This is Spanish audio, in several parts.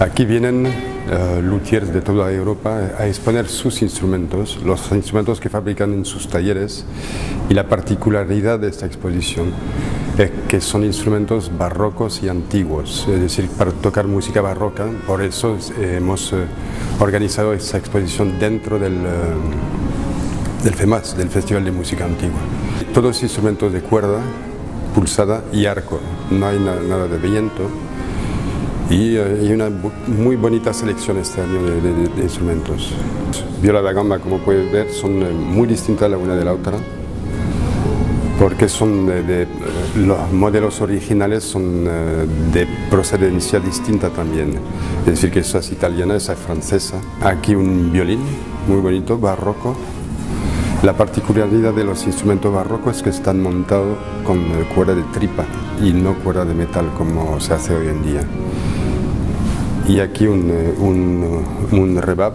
Aquí vienen uh, luthiers de toda Europa a exponer sus instrumentos, los instrumentos que fabrican en sus talleres y la particularidad de esta exposición es que son instrumentos barrocos y antiguos, es decir, para tocar música barroca, por eso hemos uh, organizado esta exposición dentro del, del FEMAS, del Festival de Música Antigua. Todos instrumentos de cuerda, pulsada y arco, no hay na nada de viento, y hay una muy bonita selección este año de, de, de instrumentos. Viola da gamba, como puedes ver, son muy distintas la una de la otra, porque son de, de los modelos originales son de procedencia distinta también, es decir, que esa es italiana, esa es francesa. Aquí un violín muy bonito, barroco. La particularidad de los instrumentos barrocos es que están montados con cuerda de tripa y no cuerda de metal como se hace hoy en día y aquí un, un, un, rebab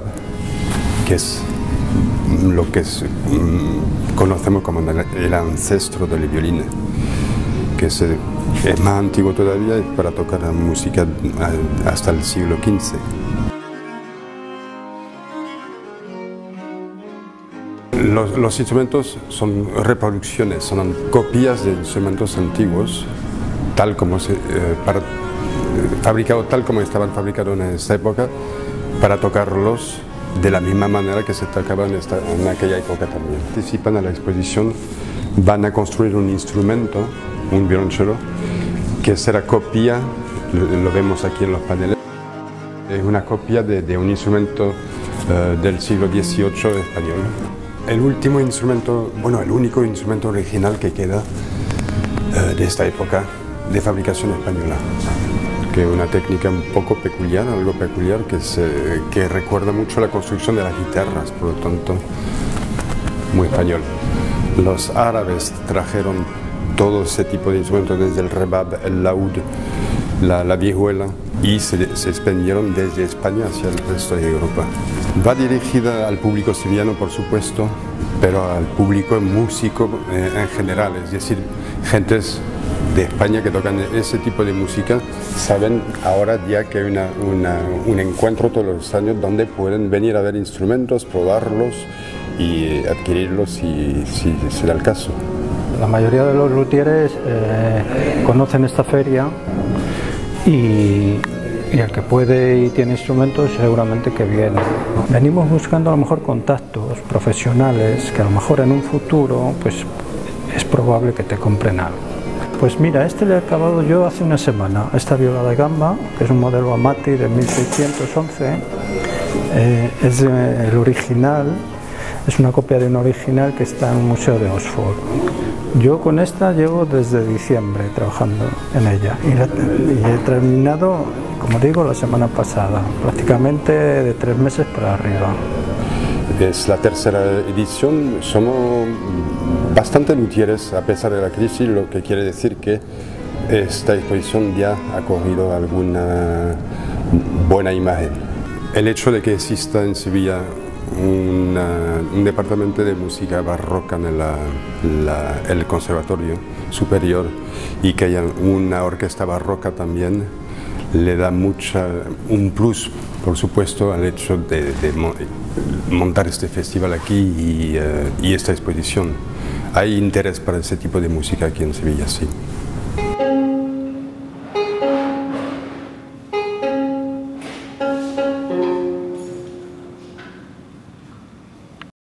que es lo que es, um, conocemos como el ancestro del violín que es, más antiguo todavía para tocar la música hasta el siglo XV. Los, los, instrumentos son reproducciones, son copias de instrumentos antiguos, tal como se, eh, para fabricado tal como estaban fabricados en esta época para tocarlos de la misma manera que se tocaban en, aquella época también. Participan a la exposición, van a construir un instrumento, un violonchelo, que será copia, lo, vemos aquí en los paneles, es una copia de, un instrumento uh, del siglo XVIII español. El último instrumento, bueno, el único instrumento original que queda uh, de esta época de fabricación española que una técnica un poco peculiar, algo peculiar que, se, que recuerda mucho la construcción de las guitarras, por lo tanto, muy español. Los árabes trajeron todo ese tipo de instrumentos, desde el rebab, el laúd, la, la viejuela, y se, se, expandieron desde España hacia el resto de Europa. Va dirigida al público sevillano, por supuesto, pero al público músico eh, en general, es decir, gentes de España que tocan ese tipo de música saben ahora ya que hay una, una, un encuentro todos los años donde pueden venir a ver instrumentos, probarlos y adquirirlos si, si se da el caso. La mayoría de los luthieres eh, conocen esta feria y, y el que puede y tiene instrumentos seguramente que viene. Venimos buscando a lo mejor contactos profesionales que a lo mejor en un futuro pues es probable que te compren algo. Pues mira, este le he acabado yo hace una semana, esta viola de gamba, que es un modelo Amati de 1611, eh, es el original, es una copia de un original que está en un museo de Oxford. Yo con esta llevo desde diciembre trabajando en ella y, y he terminado, como digo, la semana pasada, prácticamente de tres meses para arriba. Es la tercera edición, somos bastante luthieres a pesar de la crisis, lo que quiere decir que esta exposición ya ha cogido alguna buena imagen. El hecho de que exista en Sevilla una, un departamento de música barroca en la, la, el Conservatorio Superior y que haya una orquesta barroca también le da mucha, un plus, por supuesto, al hecho de, de montar este festival aquí y, uh, y esta exposición. Hay interés para ese tipo de música aquí en Sevilla, sí.